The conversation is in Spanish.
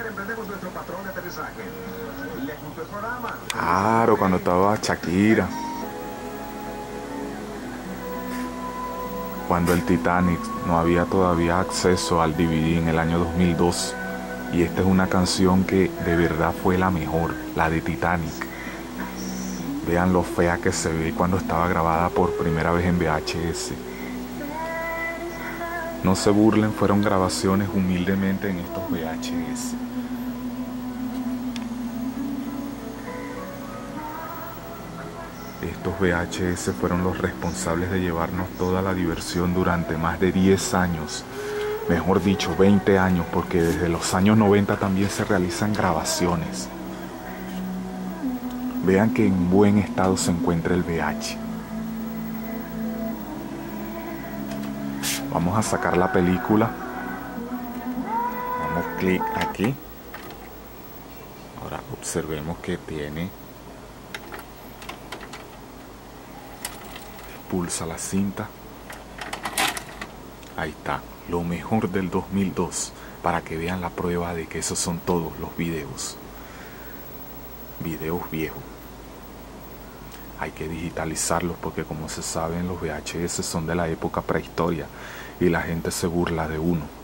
emprendemos nuestro patrón de aterrizaje. Claro, cuando estaba Shakira. Cuando el Titanic no había todavía acceso al DVD en el año 2002. Y esta es una canción que de verdad fue la mejor, la de Titanic. Vean lo fea que se ve cuando estaba grabada por primera vez en VHS. No se burlen, fueron grabaciones humildemente en estos VHS. Estos VHS fueron los responsables de llevarnos toda la diversión durante más de 10 años, mejor dicho 20 años, porque desde los años 90 también se realizan grabaciones. Vean que en buen estado se encuentra el VH. Vamos a sacar la película. Damos clic aquí. Ahora observemos que tiene pulsa la cinta. Ahí está, lo mejor del 2002, para que vean la prueba de que esos son todos los videos. Videos viejos. Hay que digitalizarlos porque como se sabe los VHS son de la época prehistoria y la gente se burla de uno.